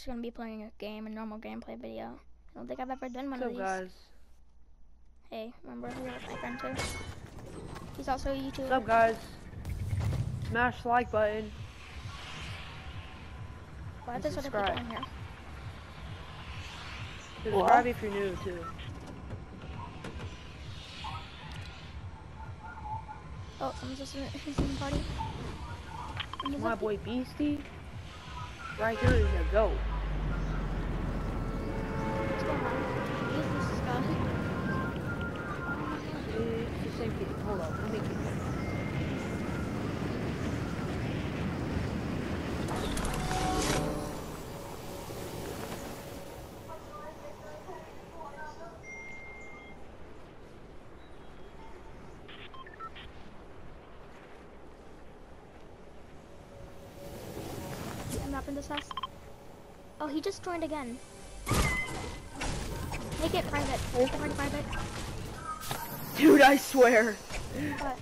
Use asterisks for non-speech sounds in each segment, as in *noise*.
just gonna be playing a game, a normal gameplay video. I don't think I've ever done one What's of these. guys? Hey, remember you're my friend too. He's also a YouTuber. What's up, guys? Smash the like button. Why are and there other people subscribe. in here? Subscribe if you're new too. Oh, someone's just in *laughs* he's in the party. My boy Beastie. Right here is a goat. What's going on? Who's this guy? It's the same kid. Hold on, let me get I'm up in this house. Oh, he just joined again. Make it private. Make it private. Dude, I swear. What?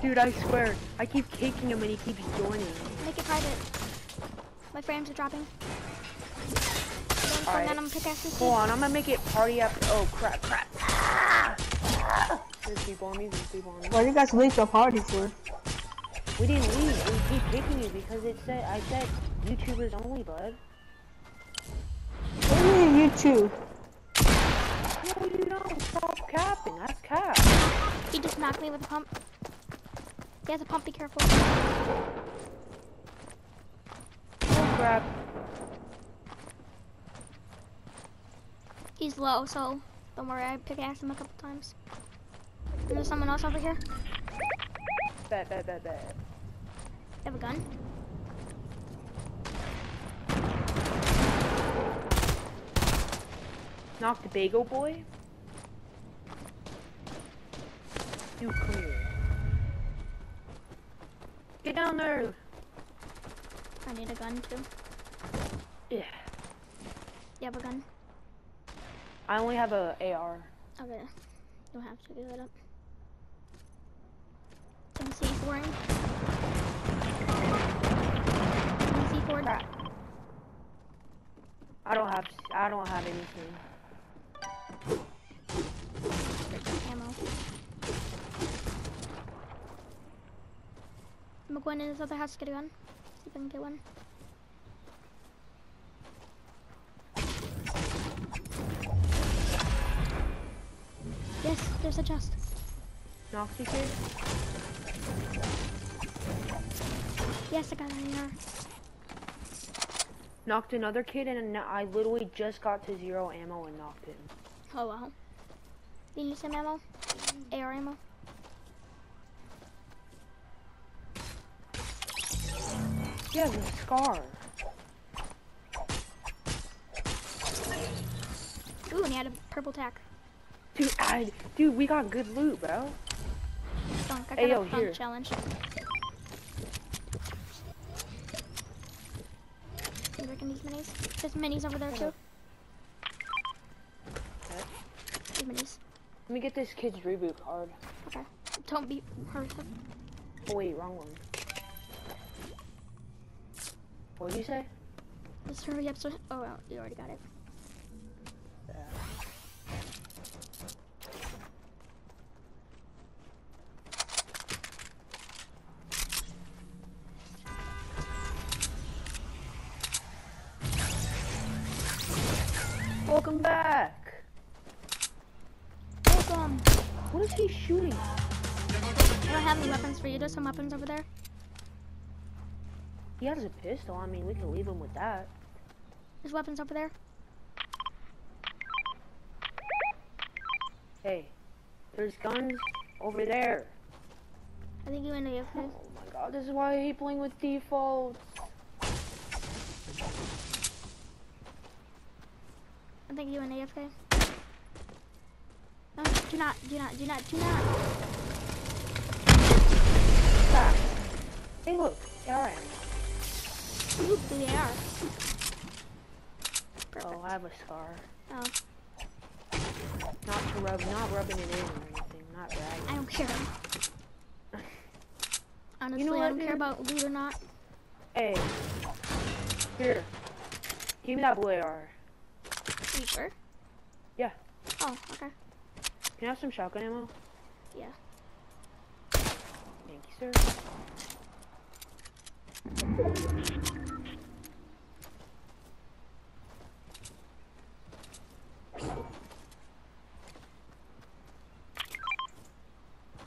Dude, I swear. I keep kicking him and he keeps joining. Make it private. My frames are dropping. Alright. turn on. Hold on, I'm gonna make it party after. Oh, crap, crap. Ah! There's people on me, there's people on me. Why you guys leave the party for? We didn't leave. We keep kicking you because it said I said YouTubers only, bud. What do you mean you two? No, you don't. Stop capping. That's cap. He just knocked me with a pump. He has a pump, be careful. Oh crap. He's low, so don't worry, I pickaxed him a couple times. And there's someone else over here. Bet, bet, bet, bet. You have a gun? Knock the bagel boy. You here. Get down there. I need a gun too. Yeah. You have a gun? I only have a AR. Okay. Don't have to give it up. Can you see foring? Can you see four? Crap. I don't have. I don't have anything. Ammo. I'm going in this other house to get a gun. See if I can get one. Yes, there's a chest. Noxy kid. Yes, I got here. Knocked another kid, and I literally just got to zero ammo and knocked him. Oh wow. You need some ammo? AR ammo? Yeah, the scar. Ooh, and he had a purple tac. Dude, I, dude, we got good loot, bro. Dunk. I got Hey, yo, a dunk here. challenge. I'm these minis. There's minis over there too. Okay. Two minis. Let me get this kid's reboot card. Okay. Don't be hurt. Oh wait, wrong one. What did you say? Just hurry up so. Oh, well, you already got it. Welcome back. Welcome. What is he shooting? I don't have any weapons for you. There's some weapons over there. He has a pistol. I mean, we can leave him with that. There's weapons over there. Hey, there's guns over there. I think you and AFK. Oh my god, this is why I hate playing with defaults. I think you and AFK. Do not, do not, do not, do not. Stop. Hey, look, AR Ooh, they are. Perfect. Oh, I have a scar. Oh, Not to rub, not rubbing it in or anything. Not ragging. I don't care. *laughs* Honestly, know I don't care about loot or not. Hey, here. Give me that blue AR. Are you sure? Yeah. Oh, okay. Can I have some shotgun ammo? Yeah. Thank you, sir.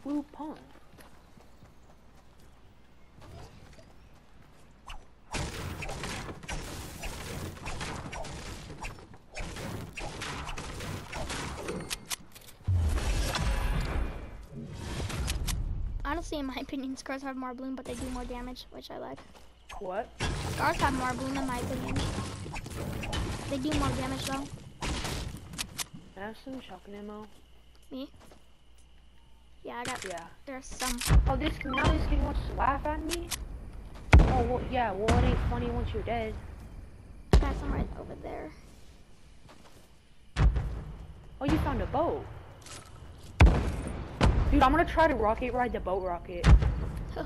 Blue pond. In my opinion, scars have more bloom, but they do more damage, which I like. What? Scars have more bloom, in my opinion. They do more damage, though. I have some shotgun ammo? Me? Yeah, I got. Yeah. There's some. Oh, this now this kid wants to laugh at me. Oh, well, yeah. Well, it ain't funny once you're dead. I got some right over there. Oh, you found a boat. Dude, I'm gonna try to rocket ride the boat rocket. *laughs*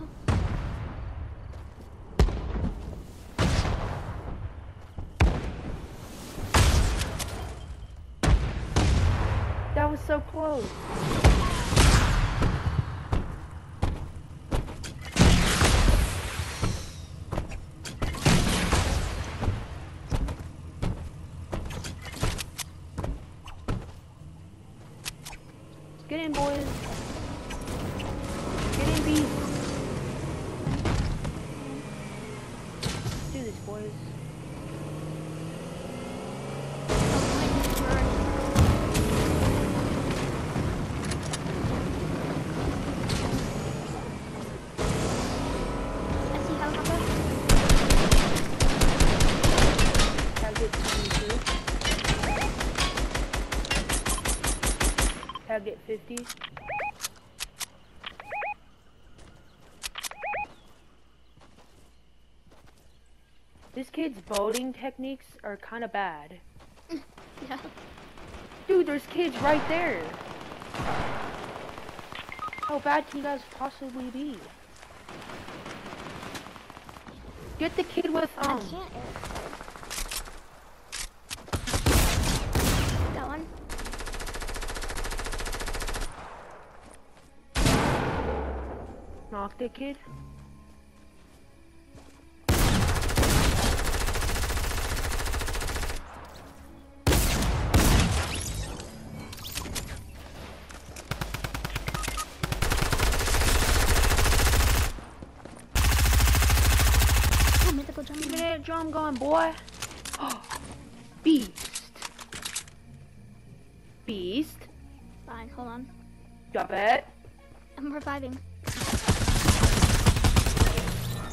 That was so close. Get in, boys. Get in, B. Let's do this, boys. I see helicopter. Target 22. Target 50. This kid's boating techniques are kind of bad. *laughs* Yeah. Dude, there's kids right there. How bad can you guys possibly be? Get the kid with um. Got one. Knock the kid. Oh, mythical jump. Give me that drum gun, boy. *gasps* Beast. Beast. Fine, hold on. Drop it. I'm reviving.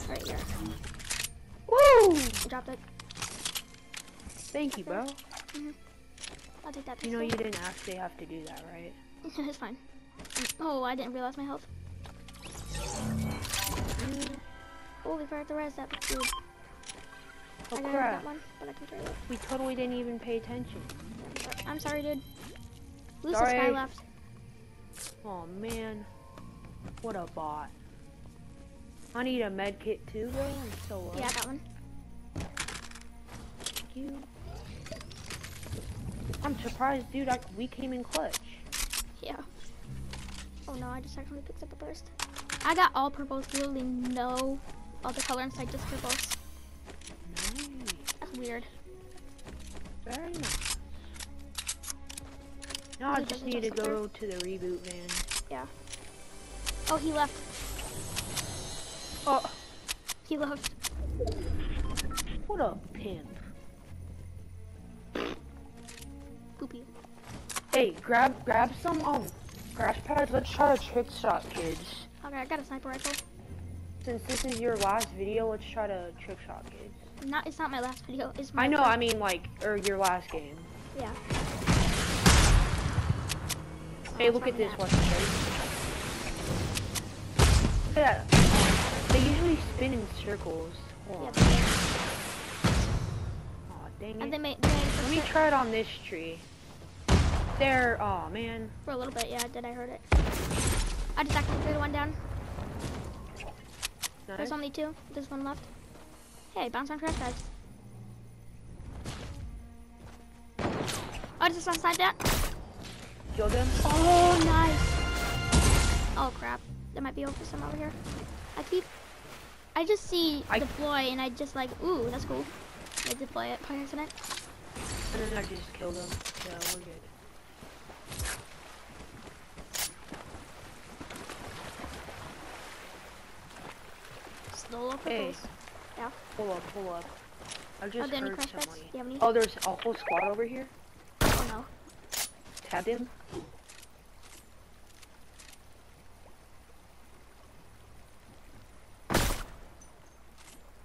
Right here. Woo! I dropped it. Thank you, bro. Mm-hmm. I'll take that. You know you didn't actually have to do that, right? *laughs* it's fine. Oh, I didn't realize my health. Oh, we forgot to res that dude. Oh crap. one, but I can try it. We totally didn't even pay attention. I'm sorry, dude. This guy left. Oh man. What a bot. I need a med kit too, bro. I'm so low. Yeah, I got one. Thank you. I'm surprised, dude. I, we came in clutch. Yeah. Oh no, I just actually picked up a burst. I got all purples, literally no other color inside, just purples. Weird. Very nice. Now I just need to go to the reboot van. Yeah. Oh, he left. Oh, He left. what a pimp. Poopy. Hey, grab grab some um crash pads. Let's try to trick shot kids. Okay, I got a sniper rifle. Since this is your last video, let's try to trick shot kids. Not, it's not my last video. It's my I know. first- I mean, like, or your last game. Yeah. Hey, Oh, look at this one. Look at that. They usually spin in circles. Hold Yeah, on. Aw, dang they it. made, they Let me try it on this tree. There. Oh man. for a little bit. Yeah, did I heard it? I just actually threw the one down. Nice. There's only two. There's one left. Hey, bounce on crash pads. Oh, just outside that. Killed him. Oh, nice. Oh crap. There might be over some over here. I keep. I just see I- deploy and I just like, ooh, that's cool. I deploy it by accident. And then I just killed him. Yeah, we're good. Up Purples. Pull up, pull up. I just oh, there heard somebody. Do you have any? Oh, there's a whole squad over here. Oh no. Tabbed him.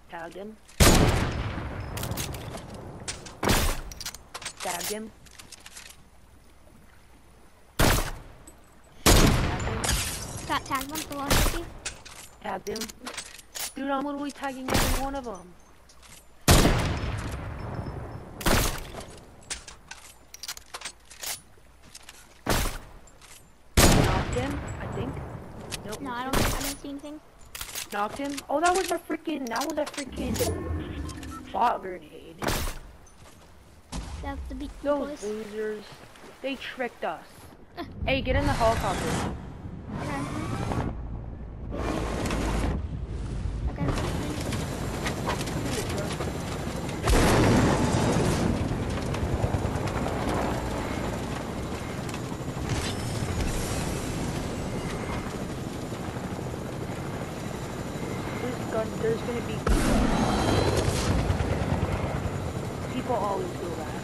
Tagged him. Tagged him. Tagged him. Got tagged one for 150. Tagged him. Dude, I'm literally tagging every one of them. Knocked him, I think. Nope. No, I don't. I didn't see anything. Knocked him. Oh, that was a freaking. That was a freaking bot grenade. That's the beat Those boys. losers. They tricked us. *laughs* hey, get in the helicopter. Okay. Okay. There's, gonna be people. People always do that.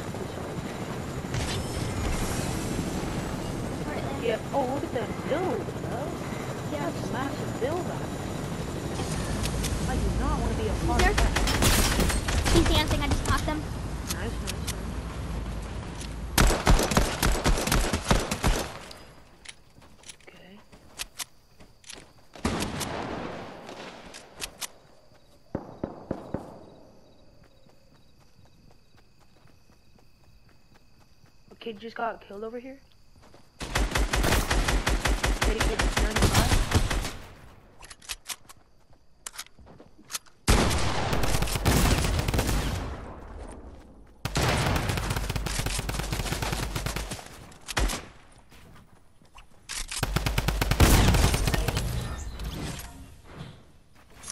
Alright, then. Yeah. Oh, look at them build, bro. Yeah. That's a massive build up. I do not want to be a part There. of that. He's dancing. I just knocked him. Nice, nice, nice. Okay. Kid just got killed over here. Kitty kid 95.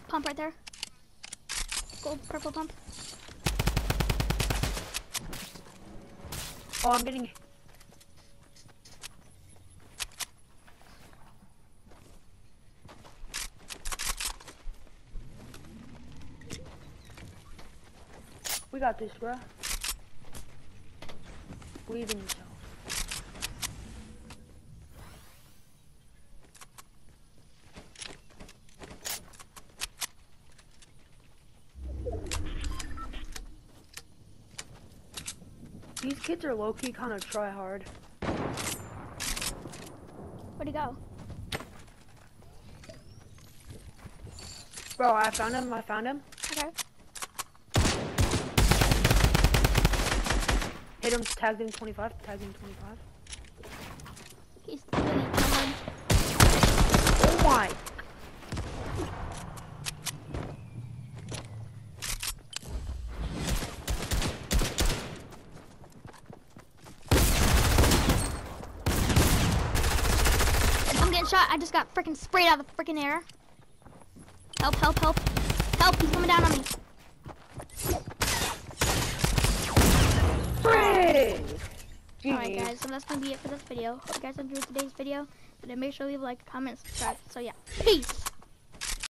Pump right there. Gold, purple pump. Oh, I'm getting. We got this, bruh. Believe in yourself. These kids are low-key kind of try hard. Where'd he go? Bro, I found him, I found him. Okay. Hit him, tagged him 25, tagged him 25. He's really coming. Oh my! I'm getting shot. I just got freaking sprayed out of the freaking air. Help, help, help. Help, he's coming down on me. Alright guys, so that's gonna be it for this video. Hope you guys enjoyed today's video. And then make sure to leave a like, comment, subscribe. So yeah, peace!